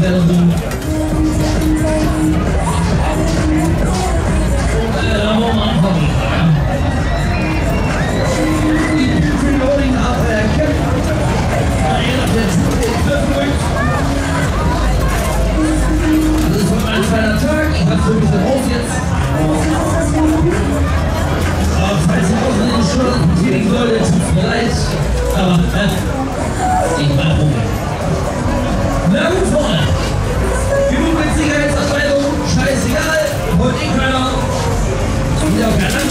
that'll do 보니까요 점점 가장